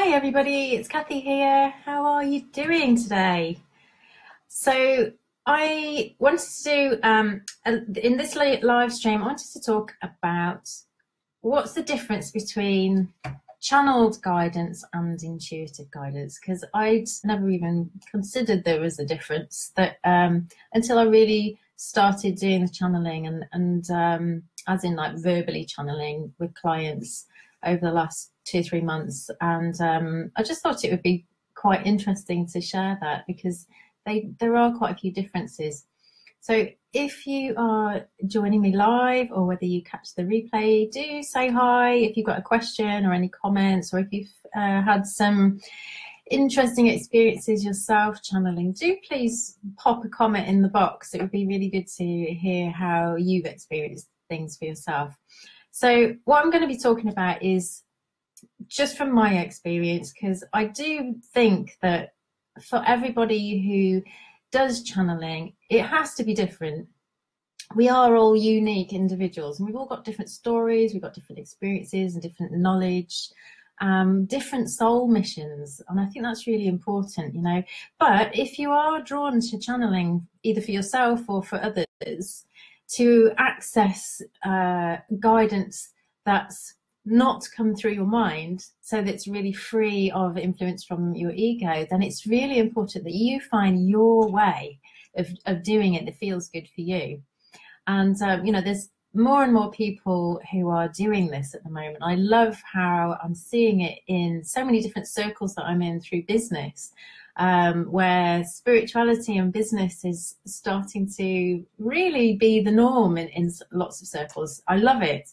Hi, everybody. It's Cathy here. How are you doing today? So, I wanted to um, in this live stream, I wanted to talk about what's the difference between channeled guidance and intuitive guidance because I'd never even considered there was a difference that um, until I really started doing the channeling and and um, as in like verbally channeling with clients over the last two three months and um, I just thought it would be quite interesting to share that because they there are quite a few differences so if you are joining me live or whether you catch the replay, do say hi if you've got a question or any comments or if you've uh, had some interesting experiences yourself channeling, do please pop a comment in the box. It would be really good to hear how you've experienced things for yourself. So what I'm going to be talking about is just from my experience, because I do think that for everybody who does channeling, it has to be different. We are all unique individuals and we've all got different stories, we've got different experiences and different knowledge, um, different soul missions. And I think that's really important, you know. But if you are drawn to channeling, either for yourself or for others, to access uh, guidance that's not come through your mind so that it's really free of influence from your ego, then it's really important that you find your way of, of doing it that feels good for you. And, um, you know, there's more and more people who are doing this at the moment. I love how I'm seeing it in so many different circles that I'm in through business um, where spirituality and business is starting to really be the norm in, in lots of circles. I love it.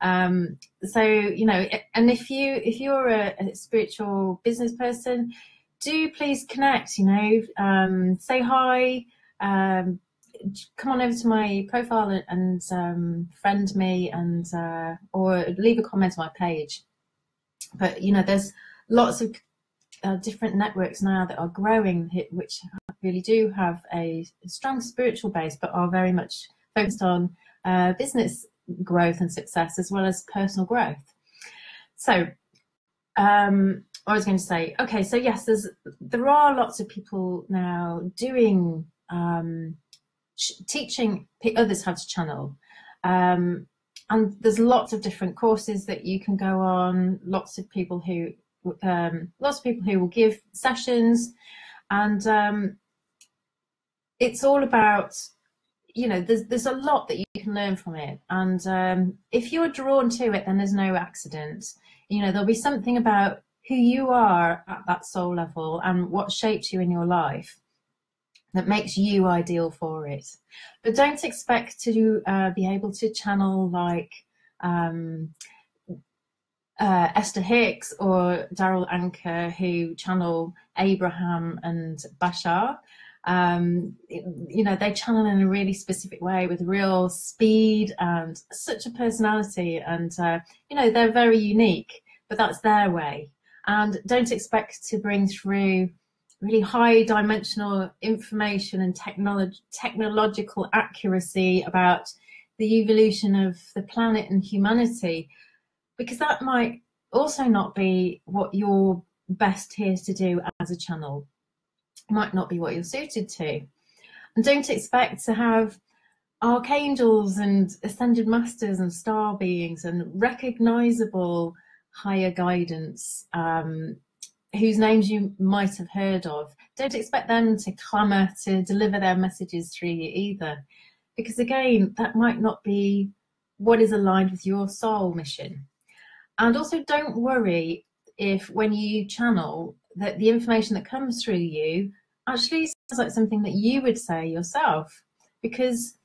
Um, so you know, and if you if you're a, a spiritual business person, do please connect. You know, um, say hi. Um, come on over to my profile and, and um, friend me and uh, or leave a comment on my page. But you know, there's lots of uh, different networks now that are growing, which really do have a strong spiritual base, but are very much focused on uh, business growth and success as well as personal growth. So, um, I was going to say, okay, so yes, there's there are lots of people now doing um, teaching others how to channel. Um, and there's lots of different courses that you can go on, lots of people who um, lots of people who will give sessions, and um, it's all about you know there's there's a lot that you can learn from it, and um, if you're drawn to it, then there's no accident. You know there'll be something about who you are at that soul level and what shapes you in your life that makes you ideal for it. But don't expect to uh, be able to channel like um, uh, Esther Hicks or Darryl Anka who channel Abraham and Bashar. Um, you know, they channel in a really specific way with real speed and such a personality. And, uh, you know, they're very unique, but that's their way. And don't expect to bring through really high dimensional information and technology, technological accuracy about the evolution of the planet and humanity because that might also not be what you're best here to do as a channel. Might not be what you're suited to. And don't expect to have archangels and ascended masters and star beings and recognizable higher guidance um, whose names you might have heard of. Don't expect them to clamour to deliver their messages through you either. Because again, that might not be what is aligned with your soul mission. And also, don't worry if when you channel that the information that comes through you actually sounds like something that you would say yourself, because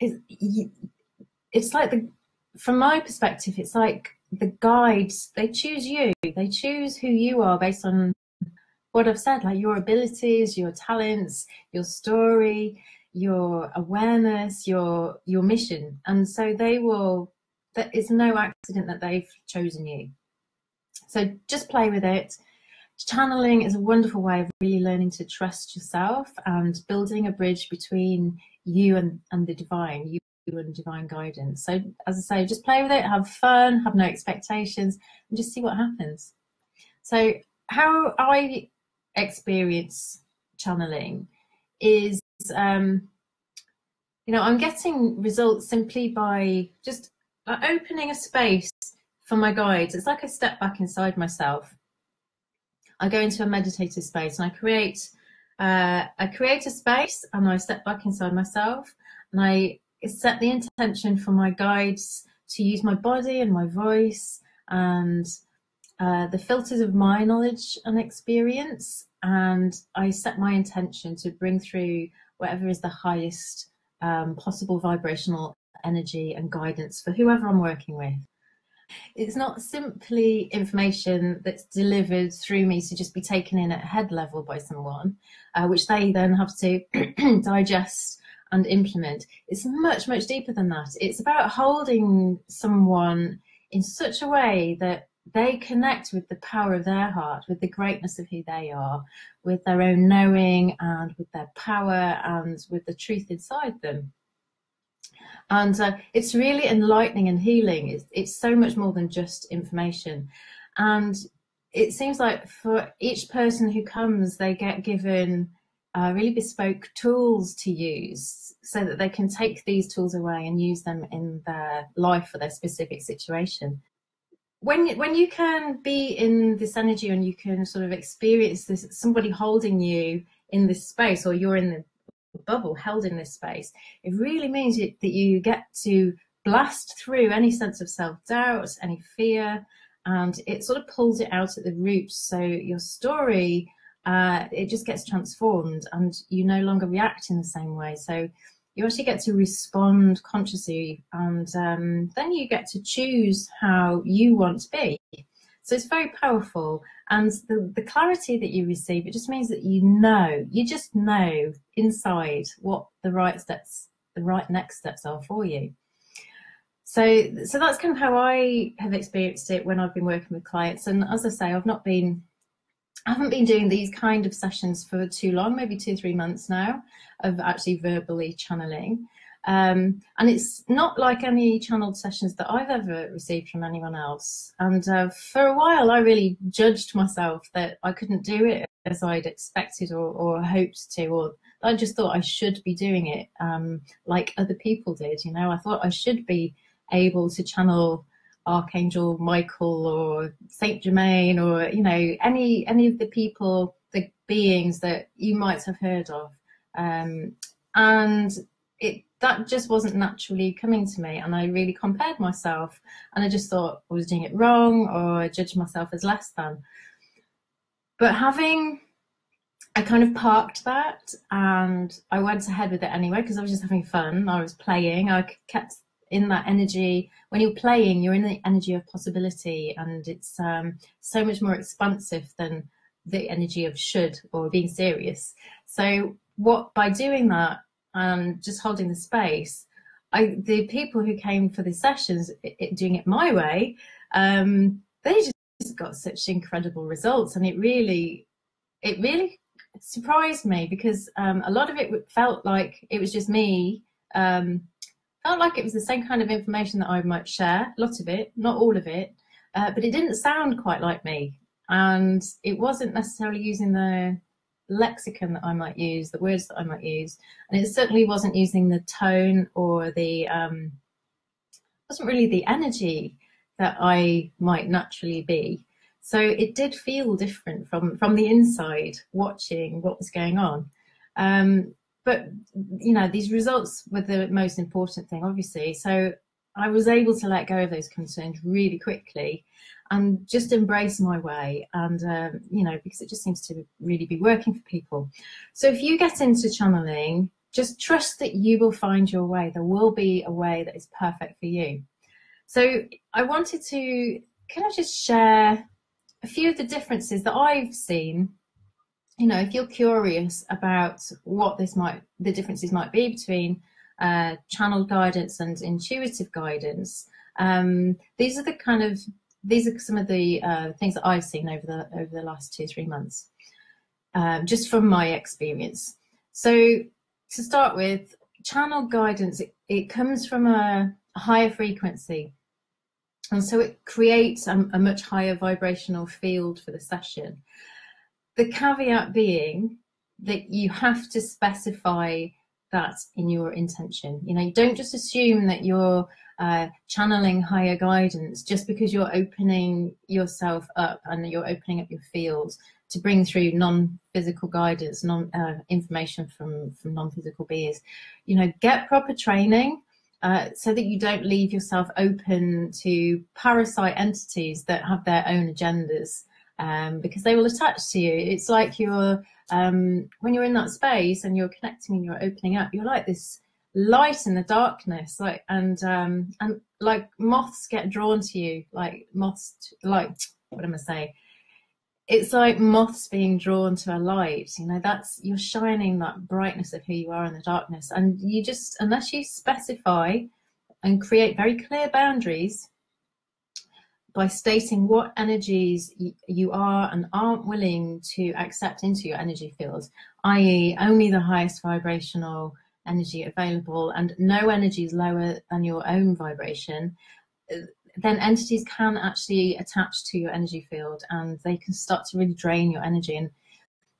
it's it's like the from my perspective, it's like the guides they choose you, they choose who you are based on what I've said, like your abilities, your talents, your story, your awareness, your your mission, and so they will that it's no accident that they've chosen you. So just play with it. Channeling is a wonderful way of really learning to trust yourself and building a bridge between you and, and the divine, you and divine guidance. So as I say, just play with it, have fun, have no expectations, and just see what happens. So, how I experience channeling is, um, you know, I'm getting results simply by just opening a space for my guides. It's like I step back inside myself. I go into a meditative space and I create uh, I create a space and I step back inside myself and I set the intention for my guides to use my body and my voice and uh, the filters of my knowledge and experience. And I set my intention to bring through whatever is the highest um, possible vibrational energy and guidance for whoever I'm working with. It's not simply information that's delivered through me to just be taken in at head level by someone, uh, which they then have to digest and implement. It's much, much deeper than that. It's about holding someone in such a way that they connect with the power of their heart, with the greatness of who they are, with their own knowing and with their power and with the truth inside them. And uh, it's really enlightening and healing. It's, it's so much more than just information. And it seems like for each person who comes, they get given uh, really bespoke tools to use so that they can take these tools away and use them in their life for their specific situation. When when you can be in this energy and you can sort of experience this somebody holding you in this space or you're in the bubble held in this space, it really means that you get to blast through any sense of self-doubt, any fear, and it sort of pulls it out at the roots. So your story, uh, it just gets transformed and you no longer react in the same way. So you actually get to respond consciously and um, then you get to choose how you want to be. So it's very powerful. And the, the clarity that you receive, it just means that you know, you just know inside what the right steps, the right next steps are for you. So, so that's kind of how I have experienced it when I've been working with clients. And as I say, I've not been, I haven't been doing these kind of sessions for too long, maybe two, three months now of actually verbally channeling. Um, and it's not like any channeled sessions that I've ever received from anyone else. And uh, for a while, I really judged myself that I couldn't do it as I'd expected or, or hoped to, or I just thought I should be doing it um, like other people did. You know, I thought I should be able to channel Archangel Michael or Saint Germain or you know any any of the people, the beings that you might have heard of. Um, and it that just wasn't naturally coming to me and i really compared myself and i just thought i was doing it wrong or i judged myself as less than. But having i kind of parked that and i went ahead with it anyway because i was just having fun i was playing i kept in that energy. When you're playing you're in the energy of possibility and it's um, so much more expansive than the energy of should or being serious. So what by doing that and just holding the space, I the people who came for the sessions it, it, doing it my way, um, they just got such incredible results, and it really, it really surprised me because um, a lot of it felt like it was just me. Um, felt like it was the same kind of information that I might share, a lot of it, not all of it, uh, but it didn't sound quite like me, and it wasn't necessarily using the lexicon that I might use, the words that I might use, and it certainly wasn't using the tone or the um, wasn't really the energy that I might naturally be. So it did feel different from from the inside, watching what was going on. Um, but you know, these results were the most important thing, obviously. So I was able to let go of those concerns really quickly and just embrace my way and um, you know because it just seems to really be working for people. So if you get into channeling just trust that you will find your way. There will be a way that is perfect for you. So i wanted to kind of just share a few of the differences that i've seen? You know if you're curious about what this might the differences might be between uh, channel guidance and intuitive guidance um, these are the kind of these are some of the uh, things that I've seen over the over the last two three months, um, just from my experience. So to start with, channel guidance it, it comes from a, higher frequency. And so it creates a, a much higher vibrational field for the session. The caveat being that you have to specify that in your intention. You know, you don't just assume that you're uh, channeling higher guidance just because you're opening yourself up and you're opening up your field to bring through non-physical guidance, non uh, information from from non-physical beings. You know, get proper training. Uh, so that you don't leave yourself open to parasite entities that have their own agendas um, because they will attach to you. It's like you're um, when you're in that space and you're connecting and you're opening up, you're like this light in the darkness, like and um, and like moths get drawn to you, like moths, like what am I saying? It's like moths being drawn to a light. You know, that's you're shining that brightness of who you are in the darkness, and you just unless you specify and create very clear boundaries by stating what energies you are and aren't willing to accept into your energy field, i.e., only the highest vibrational energy available and no energies lower than your own vibration, uh, then entities can actually attach to your energy field and they can start to really drain your energy. And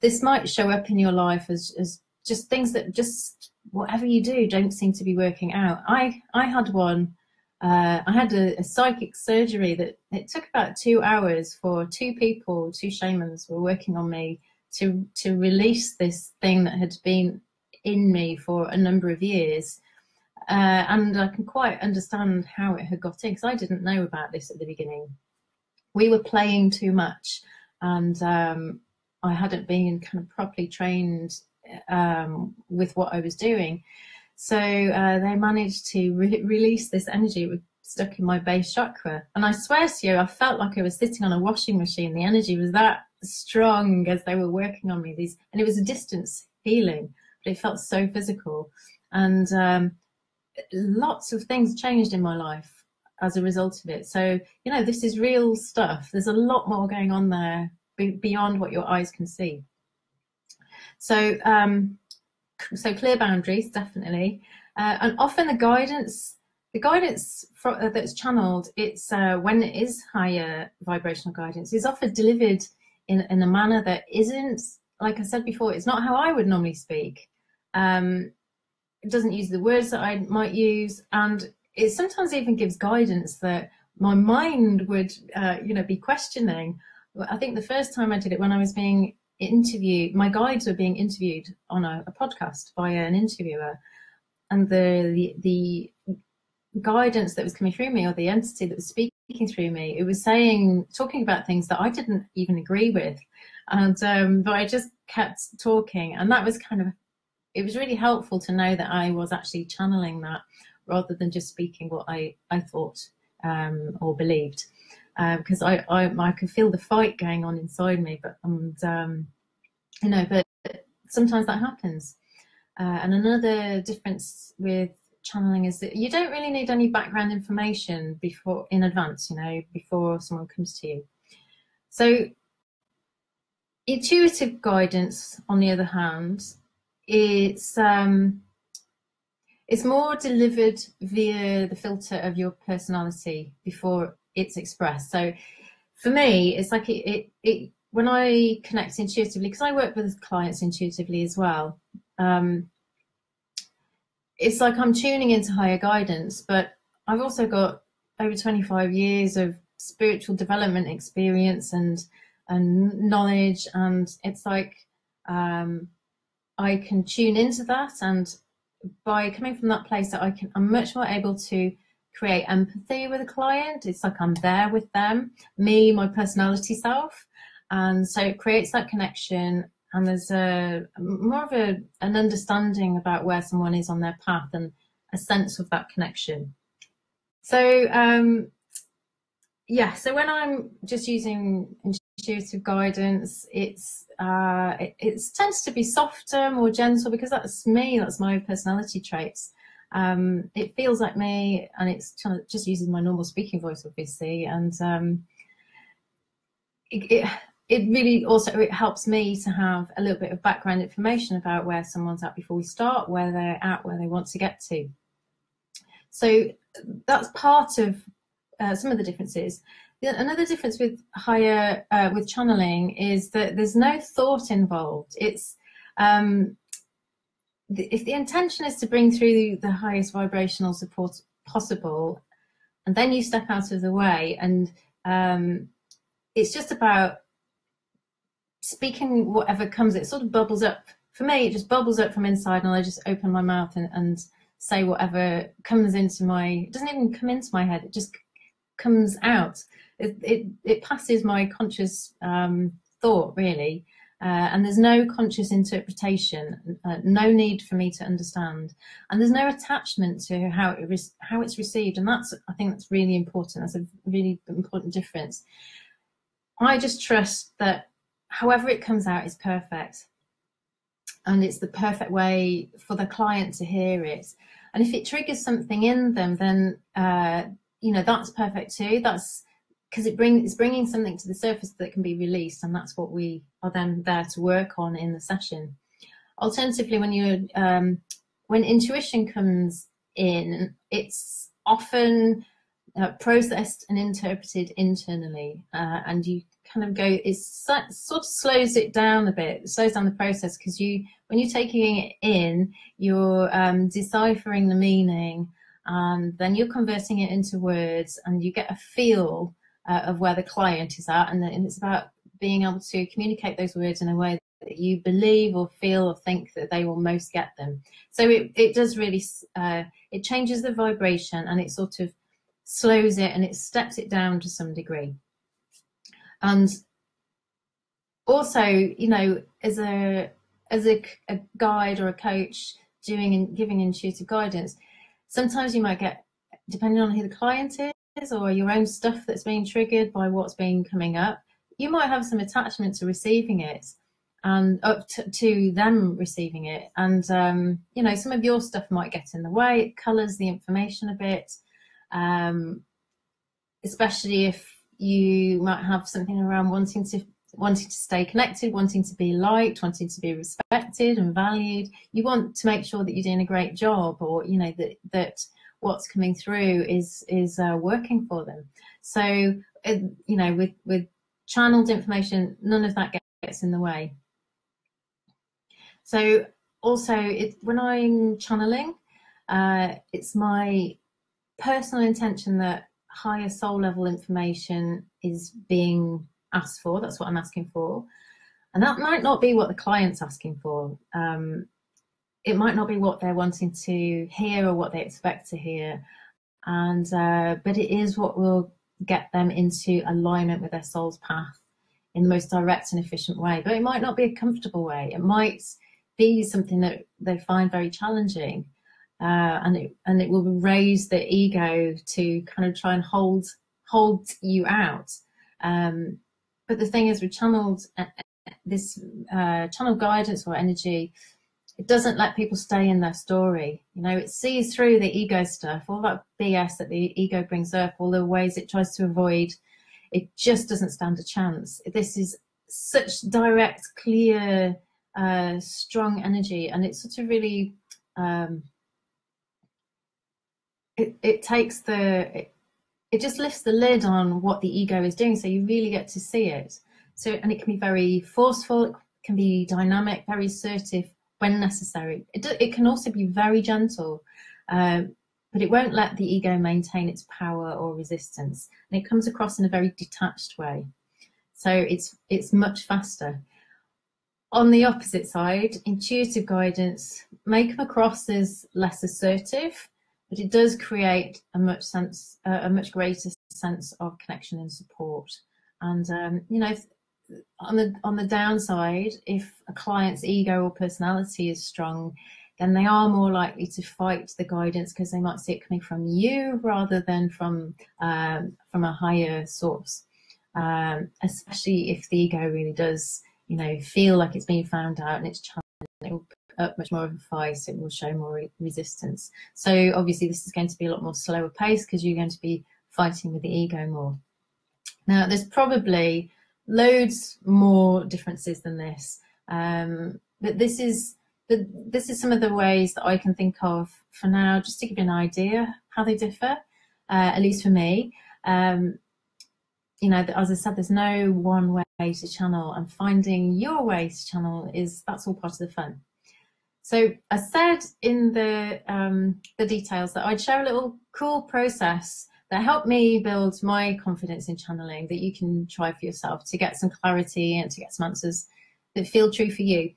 this might show up in your life as, as just things that just whatever you do don't seem to be working out. I, I had one uh, I had a, a, psychic surgery that it took about two hours for two people, two shamans were working on me to to release this thing that had been in me for a number of years. Uh, and I can quite understand how it had got in because I didn't know about this at the beginning. We were playing too much, and um, I hadn't been kind of properly trained um, with what I was doing. So uh, they managed to re- release this energy. It was stuck in my base chakra. And I swear to you, I felt like I was sitting on a washing machine. The energy was that strong as they were working on me. These, and it was a distance healing, but it felt so physical. And um, lots of things changed in my life as a result of it. So, you know, this is real stuff. There's a lot more going on there beyond what your eyes can see. So, um, so clear boundaries definitely. Uh, and often the guidance the guidance for, uh, that's channeled it's uh, when it is higher vibrational guidance is often delivered in, in a manner that isn't like i said before it's not how i would normally speak. Um, it doesn't use the words that i might use and it sometimes even gives guidance that my mind would uh, you know be questioning. I think the first time i did it when i was being interview my guides were being interviewed on a, a podcast by an interviewer. And the, the, the guidance that was coming through me or the entity that was speaking through me it was saying talking about things that i didn't even agree with. And um, but i just kept talking. And that was kind of it was really helpful to know that i was actually channeling that rather than just speaking what i i thought um, or believed because uh, I, I I could feel the fight going on inside me. But and um, you know, but sometimes that happens. Uh, and another difference with channeling is that you don't really need any background information before in advance. You know, before someone comes to you. So intuitive guidance, on the other hand, it's um, it's more delivered via the filter of your personality before it's expressed. So for me, it's like it, it, it when I connect intuitively, because I work with clients intuitively as well. Um, it's like I'm tuning into higher guidance, but I've also got over 25 years of spiritual development experience and and knowledge, and it's like um, I can tune into that, and by coming from that place, that I can, I'm much more able to create empathy with a client. It's like I'm there with them, me, my personality self. And so it creates that connection and there's a more of a, an understanding about where someone is on their path and a sense of that connection. So um, yeah, so when I'm just using intuitive guidance, it's uh, it, it tends to be softer, more gentle because that's me, that's my personality traits. Um, it feels like me, and it's just using my normal speaking voice, obviously, and um, it, it, it really also it helps me to have a little bit of background information about where someone's at before we start, where they're at, where they want to get to. So that's part of uh, some of the differences. Another difference with higher uh, with channeling is that there's no thought involved. It's um, if the intention is to bring through the highest vibrational support possible, and then you step out of the way, and um, it's just about speaking whatever comes. It sort of bubbles up for me. It just bubbles up from inside, and I just open my mouth and, and say whatever comes into my. It doesn't even come into my head. It just comes out. It it, it passes my conscious um, thought really. Uh, and there's no conscious interpretation, uh, no need for me to understand, and there's no attachment to how it re- how it's received, and that's I think that's really important. That's a really important difference. I just trust that however it comes out is perfect, and it's the perfect way for the client to hear it. And if it triggers something in them, then uh, you know that's perfect too. That's because it brings it's bringing something to the surface that can be released, and that's what we are then there to work on in the session. Alternatively, when you um, when intuition comes in, it's often uh, processed and interpreted internally, uh, and you kind of go. It sort of slows it down a bit, slows down the process because you when you're taking it in, you're um, deciphering the meaning, and then you're converting it into words, and you get a feel uh, of where the client is at, and, and it's about being able to communicate those words in a way that you believe or feel or think that they will most get them. So it, it does really, uh, it changes the vibration and it sort of slows it and it steps it down to some degree. And also, you know, as a, as a, a guide or a coach doing and giving intuitive guidance, sometimes you might get, depending on who the client is, or your own stuff that's being triggered by what's been coming up, you might have some attachment to receiving it and up to, to them receiving it. And, um, you know, some of your stuff might get in the way. It colors the information a bit, um, especially if you might have something around wanting to wanting to stay connected, wanting to be liked, wanting to be respected and valued. You want to make sure that you're doing a great job, or you know that that what's coming through is is uh, working for them. So you know, with with channeled information, none of that gets in the way. So also, it, when I'm channeling, uh, it's my personal intention that higher soul level information is being asked for. That's what I'm asking for. And that might not be what the client's asking for. Um, it might not be what they're wanting to hear or what they expect to hear. And uh, but it is what will get them into alignment with their soul's path in the most direct and efficient way. But it might not be a comfortable way. It might be something that they find very challenging uh, and it and it will raise the ego to kind of try and hold hold you out. Um, but the thing is with channeled uh, this uh, channel guidance or energy it doesn't let people stay in their story. You know, it sees through the ego stuff, all that BS that the ego brings up, all the ways it tries to avoid. It just doesn't stand a chance. This is such direct, clear, uh, strong energy, and it's such a really. Um, it, it takes the it, it just lifts the lid on what the ego is doing, so you really get to see it. So, and it can be very forceful, it can be dynamic, very assertive, when necessary. It, it can also be very gentle, uh, but it won't let the ego maintain its power or resistance. And it comes across in a very detached way. So it's, it's much faster. On the opposite side, intuitive guidance may come across as less assertive, but it does create a much sense, uh, a much greater sense of connection and support. And um, you know, on the on the downside, if a client's ego or personality is strong, then they are more likely to fight the guidance because they might see it coming from you rather than from um, from a higher source. Um, especially if the ego really does, you know, feel like it's being found out and it's challenged, it will put up much more of a fight. It will show more re- resistance. So obviously, this is going to be a lot more slower pace because you're going to be fighting with the ego more. Now, there's probably loads more differences than this. Um, but this is but this is some of the ways that I can think of for now, just to give you an idea how they differ, uh, at least for me. um, you know, as I said, there's no one way to channel, and finding your way to channel is that's all part of the fun. So I said in the um, the details that I'd share a little cool process that helped me build my confidence in channeling that you can try for yourself to get some clarity and to get some answers that feel true for you.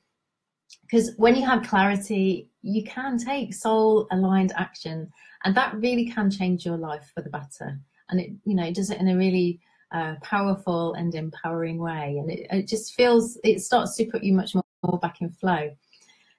Because when you have clarity, you can take soul aligned action, and that really can change your life for the better. And it, you know, it does it in a really uh, powerful and empowering way, and it, it just feels it starts to put you much more, more back in flow.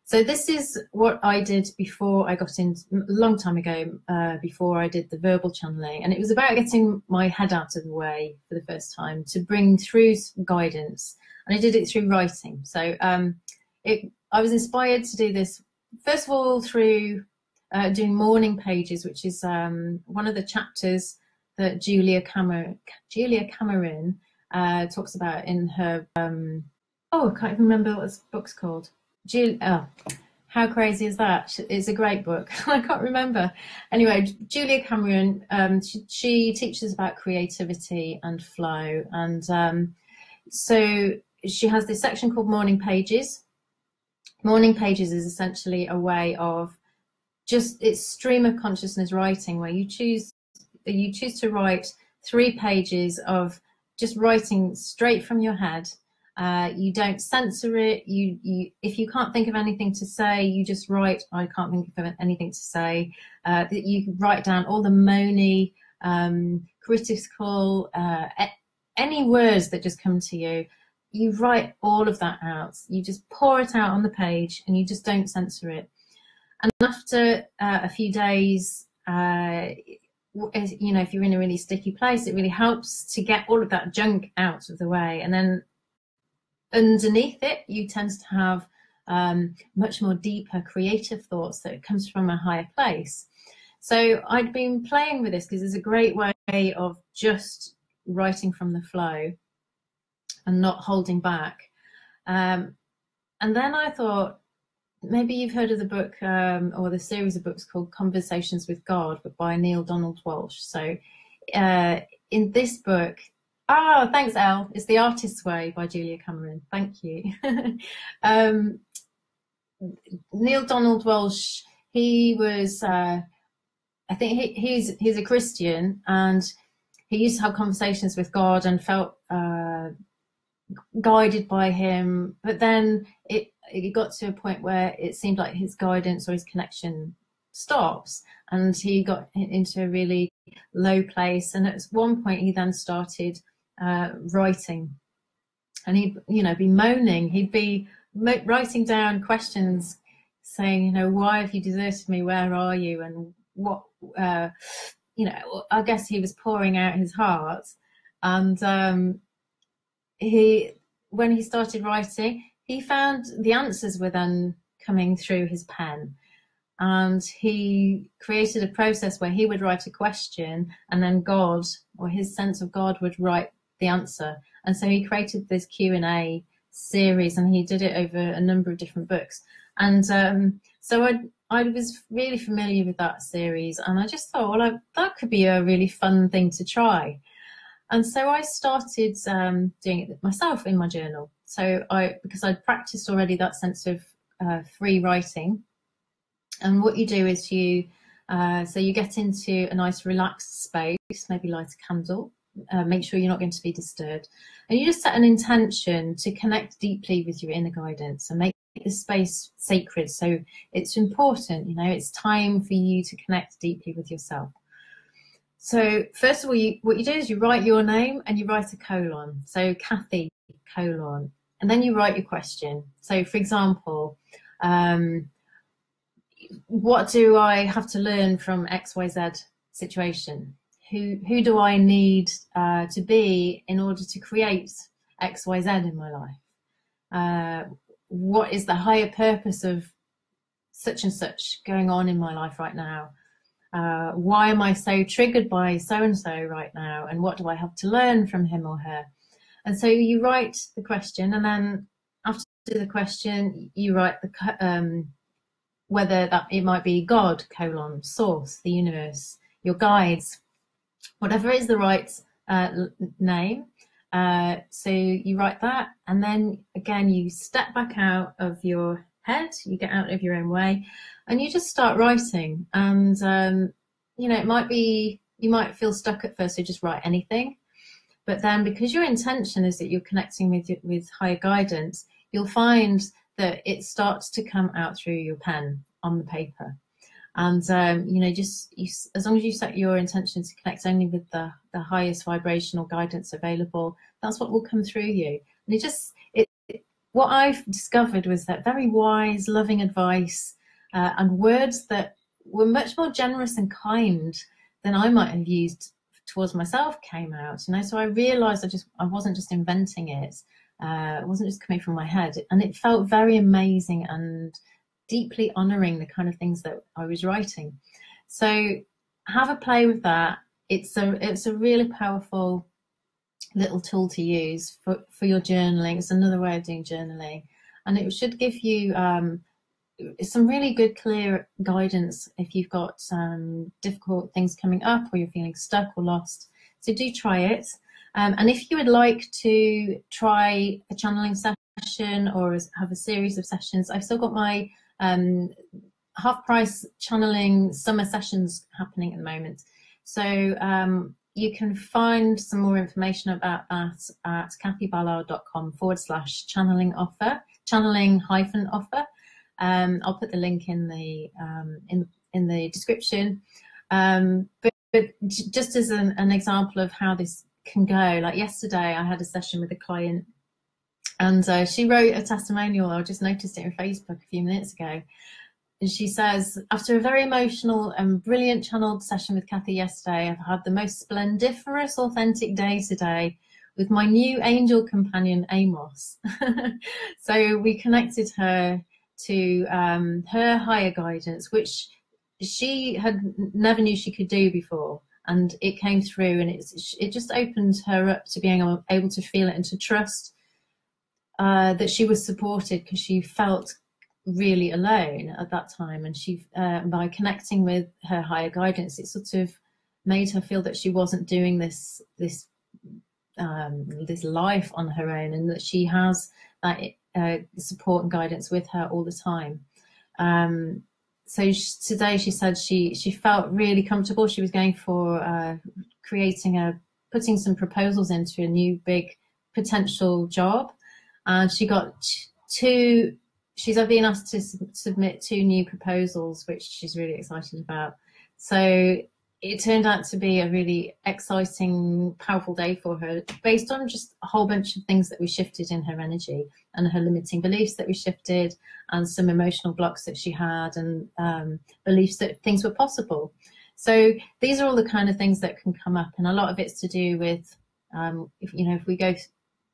So this is what I did before I got in a long time ago, uh, before I did the verbal channeling. And it was about getting my head out of the way for the first time to bring through guidance. And I did it through writing. So um, it, I was inspired to do this, first of all, through uh, doing morning pages, which is um, one of the chapters that Julia, Camer- Julia Cameron uh, talks about in her, um, oh, I can't even remember what this book's called Julie, oh, how crazy is that? It's a great book. I can't remember. Anyway, Julia Cameron, um, she, she, teaches about creativity and flow. And um, so she has this section called Morning Pages. Morning Pages is essentially a way of just it's stream of consciousness writing where you choose you choose to write three pages of just writing straight from your head uh, you don't censor it. You, you, if you can't think of anything to say, you just write. I can't think of anything to say. Uh, you write down all the moany, um, critical, uh, any words that just come to you. You write all of that out. You just pour it out on the page, and you just don't censor it. And after uh, a few days, uh, you know, if you're in a really sticky place, it really helps to get all of that junk out of the way. And then underneath it, you tend to have um, much more deeper creative thoughts that comes from a higher place. So I'd been playing with this because it's a great way of just writing from the flow and not holding back. Um, and then I thought, maybe you've heard of the book um, or the series of books called Conversations with God by Neale Donald Walsch. So uh, in this book, Oh, thanks, Elle. It's The Artist's Way by Julia Cameron. Thank you. um, Neale Donald Walsch, he was, uh, I think he, he's, he's a Christian and he used to have conversations with God and felt uh, guided by him. But then it, it got to a point where it seemed like his guidance or his connection stops and he got into a really low place. And at one point, he then started uh, writing, and he'd you know be moaning. He'd be mo- writing down questions, saying, you know, why have you deserted me? Where are you? And what, uh, you know, I guess he was pouring out his heart, and um, he when he started writing, he found the answers were then coming through his pen and he created a process where he would write a question and then god or his sense of god would write the answer. And so he created this Q and A series, and he did it over a number of different books. And um, so I I was really familiar with that series, and I just thought, well, I, that could be a really fun thing to try. And so I started um, doing it myself in my journal. So I because I'd practiced already that sense of uh, free writing. And what you do is you uh, so you get into a nice relaxed space, maybe light a candle, uh, make sure you're not going to be disturbed. And you just set an intention to connect deeply with your inner guidance and make the space sacred. So it's important, you know, it's time for you to connect deeply with yourself. So first of all, you, what you do is you write your name and you write a colon. So Cathy colon, and then you write your question. So for example, um, what do I have to learn from XYZ situation? Who who do I need uh, to be in order to create X Y Z in my life? Uh, what is the higher purpose of such and such going on in my life right now? Uh, why am I so triggered by so and so right now? And what do I have to learn from him or her? And so you write the question, and then after the question, you write the um, whether that it might be God colon source, the universe, your guides, whatever is the right uh, name. Uh, so you write that, and then again, you step back out of your head, you get out of your own way, and you just start writing. And, um, you know, it might be, you might feel stuck at first, so just write anything. But then because your intention is that you're connecting with, with higher guidance, you'll find that it starts to come out through your pen on the paper. And um, you know, just you, as long as you set your intention to connect only with the, the highest vibrational guidance available, that's what will come through you. And it just it, it what I've discovered was that very wise, loving advice uh, and words that were much more generous and kind than I might have used towards myself came out. You know, so I realised I just I wasn't just inventing it. Uh, it wasn't just coming from my head, and it felt very amazing and deeply honoring the kind of things that I was writing. So have a play with that. It's a it's a really powerful little tool to use for, for your journaling. It's another way of doing journaling. And it should give you um, some really good, clear guidance if you've got some difficult things coming up or you're feeling stuck or lost. So do try it. Um, and if you would like to try a channeling session or have a series of sessions, I've still got my um, half price channeling summer sessions happening at the moment. So um, you can find some more information about that at cathyballard.com forward slash channeling offer, channeling hyphen offer. Um, I'll put the link in the um, in in the description. Um, but, but, just as an, an, example of how this can go, like yesterday, I had a session with a client and uh, she wrote a testimonial. I just noticed it on Facebook a few minutes ago. And she says, after a very emotional and brilliant channeled session with Cathy yesterday, I've had the most splendiferous, authentic day today with my new angel companion, Amos. so we connected her to um, her higher guidance, which she had never knew she could do before. And it came through and it's, it just opened her up to being able to feel it and to trust uh, that she was supported because she felt really alone at that time. And she uh, by connecting with her higher guidance it sort of made her feel that she wasn't doing this this um, this life on her own and that she has that uh, support and guidance with her all the time. Um, so today she said she she felt really comfortable. She was going for uh, creating a putting some proposals into a new big potential job and she got two. She's been asked to submit two new proposals, which she's really excited about. So it turned out to be a really exciting, powerful day for her, based on just a whole bunch of things that we shifted in her energy and her limiting beliefs that we shifted, and some emotional blocks that she had, and um, beliefs that things were possible. So these are all the kind of things that can come up, and a lot of it's to do with, um, if you know, if we go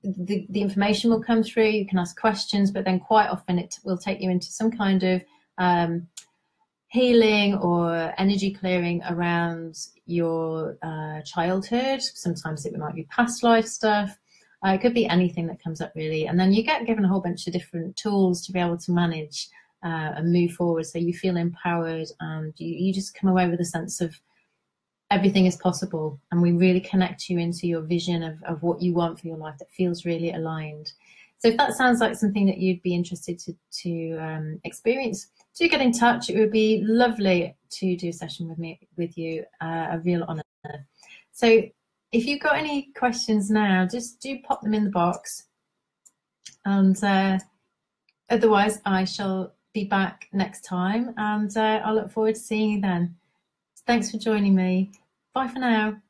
the, the information will come through, you can ask questions, but then quite often it will take you into some kind of um, healing or energy clearing around your uh, childhood. Sometimes it might be past life stuff. Uh, it could be anything that comes up really. And then you get given a whole bunch of different tools to be able to manage uh, and move forward so you feel empowered and you, you just come away with a sense of everything is possible and we really connect you into your vision of, of what you want for your life that feels really aligned. So if that sounds like something that you'd be interested to, to um, experience, do get in touch. It would be lovely to do a session with me, with you, uh, a real honor. So if you've got any questions now, just do pop them in the box. And uh, otherwise, I shall be back next time and uh, I look forward to seeing you then. Thanks for joining me. Bye for now.